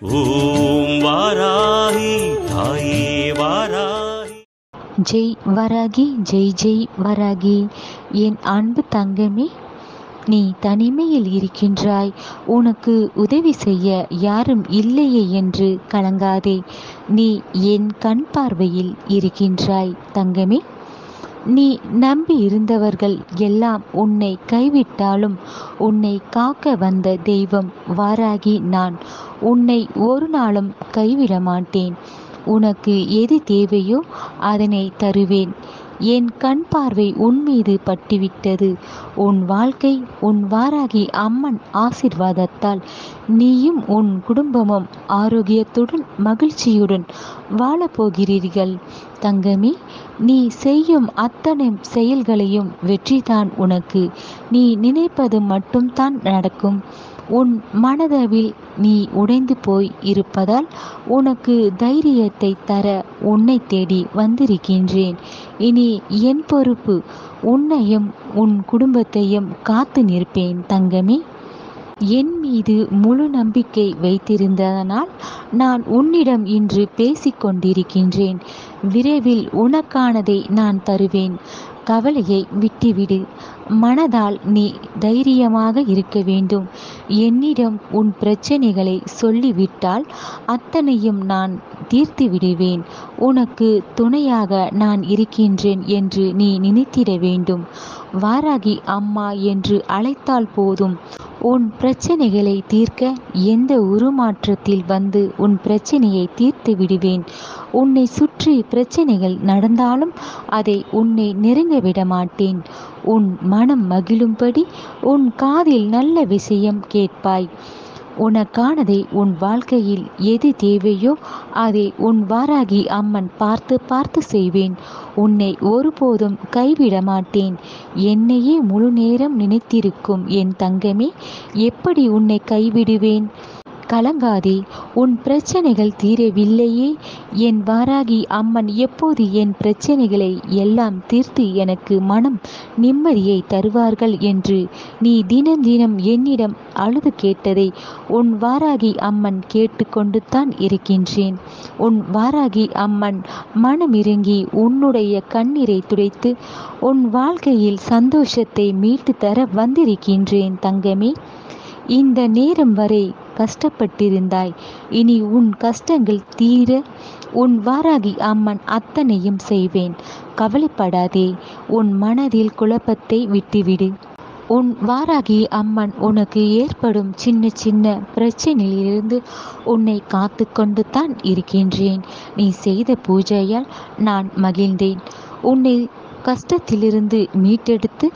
ஓம் வாராகி தாயே வாராகி. ஜெய் வராகி ஜெய் ஜெய் வராகி. என் அன்பு தங்கமே நீ தனிமையில் இருக்கின்றாய். உனக்கு உதவி செய்ய யாரும் இல்லையே என்று கலங்காதே. நீ என் கண் பார்வையில் இருக்கின்றாய் தங்கமே. நீ நம்பி இருந்தவர்கள் எல்லாம் உன்னை கைவிட்டாலும் உன்னை காக்க வந்த தெய்வம் வாராகி நான். உன்னை ஒரு நாளும் கைவிட மாட்டேன் உனக்கு எது தேவையோ அதனை தருவேன். என் கண் பார்வை உன் மீது பட்டுவிட்டது. உன் வாழ்க்கை உன் வாராகி அம்மன் ஆசிர்வாதத்தால். நீயும் உன் குடும்பமும் ஆரோக்கியத்துடன் மகிழ்ச்சியுடன் வாழப்போகிறீர்கள். தங்கமே நீ செய்யும் அத்தனை செயல்களையும் வெற்றிதான் உனக்கு. நீ நினைப்பது மட்டும்தான் நடக்கும். உன் மனதவில் நீ உடைந்து போய் இருப்பதால் உனக்கு தைரியத்தை தர உன்னை தேடி வந்திருக்கின்றேன். இனி என் பொறுப்பு உன்னையும் உன் குடும்பத்தையும் காத்து நிற்பேன் தங்கமே. என் மீது முழு நம்பிக்கை வைத்திருந்ததனால் நான் உன்னிடம் இன்று பேசிக்கொண்டிருக்கின்றேன். விரைவில் உனக்கானதை நான் தருவேன். கவலையை விட்டுவிடு. மனதால் நீ தைரியமாக இருக்க வேண்டும். என்னிடம் உன் பிரச்சனைகளை சொல்லிவிட்டால் அத்தனையும் நான் தீர்த்து விடுவேன். உனக்கு துணையாக நான் இருக்கின்றேன் என்று நீ நினைத்திட வேண்டும். வாராகி அம்மா என்று அழைத்தால் போதும். உன் பிரச்சனைகளை தீர்க்க எந்த உருமாற்றத்தில் வந்து உன் பிரச்சனையை தீர்த்து விடுவேன். உன்னை சுற்றி பிரச்சனைகள் நடந்தாலும் அதை உன்னை நெருங்க விட மாட்டேன். உன் மனம் மகிழும்படி உன் காதில் நல்ல விஷயம் கேட்பாய். உனக்கானதை உன் வாழ்க்கையில் எது தேவையோ அதை உன் வாராகி அம்மன் பார்த்து பார்த்து செய்வேன். உன்னை ஒருபோதும் கைவிட மாட்டேன் என்னையே முழு நேரம் நினைத்திருக்கும் என் தங்கமே எப்படி உன்னை கைவிடுவேன்? கலங்காதே உன் பிரச்சனைகள் தீரவில்லையே. என் வாராகி அம்மன் எப்போது என் பிரச்சனைகளை எல்லாம் தீர்த்து எனக்கு மனம் நிம்மதியை தருவார்கள் என்று நீ தினம் தினம் என்னிடம் அழுது கேட்டதை உன் வாராகி அம்மன் கேட்டுக்கொண்டு தான் இருக்கின்றேன். உன் வாராகி அம்மன் மனமிறங்கி உன்னுடைய கண்ணீரை துடைத்து உன் வாழ்க்கையில் சந்தோஷத்தை மீட்டு தர வந்திருக்கின்றேன் தங்கமே. இந்த நேரம் வரை கஷ்டப்பட்டிருந்தாய். இனி உன் கஷ்டங்கள் தீர உன் வாராகி அம்மன் அத்தனையும் செய்வேன். கவலைப்படாதே உன் மனதில் குழப்பத்தை விட்டுவிடு. உன் வாராகி அம்மன் உனக்கு ஏற்படும் சின்ன சின்ன பிரச்சனையிலிருந்து உன்னை காத்து கொண்டு தான் இருக்கின்றேன். நீ செய்த பூஜையால் நான் மகிழ்ந்தேன். உன்னை கஷ்டத்திலிருந்து மீட்டெடுத்து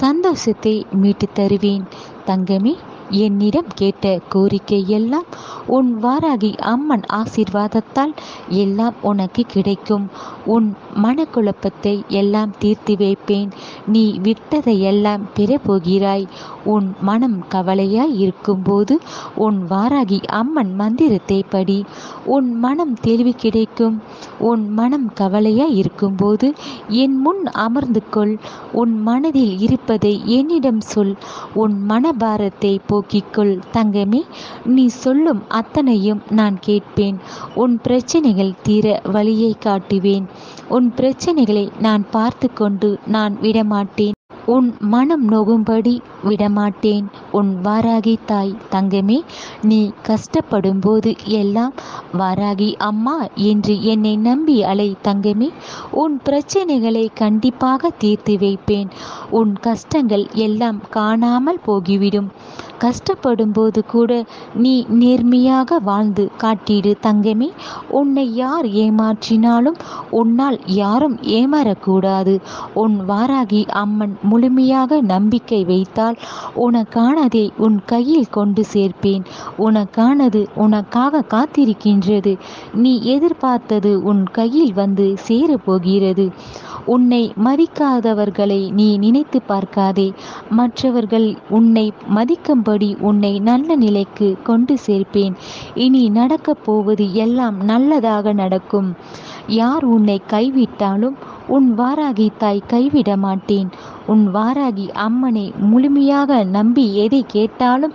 சந்தோஷத்தை மீட்டு தருவேன். தங்கமே என்னிடம் கேட்ட கோரிக்கை எல்லாம் உன் வாராகி அம்மன் ஆசீர்வாதத்தால் எல்லாம் உனக்கு கிடைக்கும். உன் மனக்குழப்பத்தை எல்லாம் தீர்த்து வைப்பேன். நீ விட்டதையெல்லாம் பெற பெறப்போகிறாய். உன் மனம் கவலையாய் இருக்கும்போது உன் வாராகி அம்மன் மந்திரத்தை படி. உன் மனம் தெளிவு கிடைக்கும். உன் மனம் கவலையாய் இருக்கும்போது என் முன் அமர்ந்து கொள். உன் மனதில் இருப்பதை என்னிடம் சொல். உன் மனபாரத்தை போக்கிக்கொள் தங்கமே நீ சொல்லும் அத்தனையும் நான் கேட்பேன். உன் பிரச்சனைகள் தீர வழியை காட்டுவேன். உன் பிரச்சனைகளை நான் பார்த்து கொண்டு நான் விடமாட்டேன். உன் மனம் நோகும்படி விடமாட்டேன். உன் வாராகி தாய் தங்கமே நீ கஷ்டப்படும் போது எல்லாம் வாராகி அம்மா என்று என்னை நம்பி அலை தங்கமே உன் பிரச்சனைகளை கண்டிப்பாக தீர்த்து வைப்பேன். உன் கஷ்டங்கள் எல்லாம் காணாமல் போகிவிடும். கஷ்டப்படும் போது கூட நீ நேர்மையாக வாழ்ந்து காட்டிடு தங்கமே. உன்னை யார் ஏமாற்றினாலும் உன்னால் யாரும் ஏமாறக்கூடாது. உன் வாராகி அம்மன் முழுமையாக நம்பிக்கை வைத்தால் உனக்கானதை உன் கையில் கொண்டு சேர்ப்பேன். உனக்கானது உனக்காக காத்திருக்கின்றது. நீ எதிர்பார்த்தது உன் கையில் வந்து சேரப்போகிறது. உன்னை மதிக்காதவர்களை நீ நினைத்து பார்க்காதே. மற்றவர்கள் உன்னை மதிக்கும்படி உன்னை நல்ல நிலைக்கு கொண்டு சேர்ப்பேன். இனி நடக்கப் போவது எல்லாம் நல்லதாக நடக்கும். யார் உன்னை கைவிட்டாலும் உன் வாராகி தாய் கைவிட மாட்டேன். உன் வாராகி அம்மனை முழுமையாக நம்பி எதை கேட்டாலும்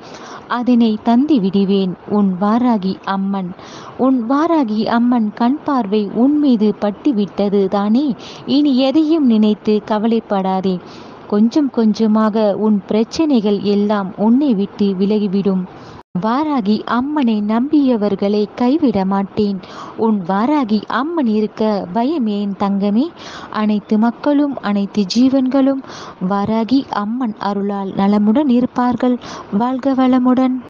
அதனை தந்தி விடுவேன் உன் வாராகி அம்மன். உன் வாராகி அம்மன் கண் பார்வை உன் மீது பட்டுவிட்டது தானே? இனி எதையும் நினைத்து கவலைப்படாதே. கொஞ்சம் கொஞ்சமாக உன் பிரச்சனைகள் எல்லாம் உன்னை விட்டு விலகிவிடும். வாராகி அம்மனை நம்பியவர்களை கைவிட மாட்டேன். உன் வாராகி அம்மன் இருக்க பயமேன் ஏன் தங்கமே? அனைத்து மக்களும் அனைத்து ஜீவன்களும் வாராகி அம்மன் அருளால் நலமுடன் இருப்பார்கள். வாழ்க வளமுடன்.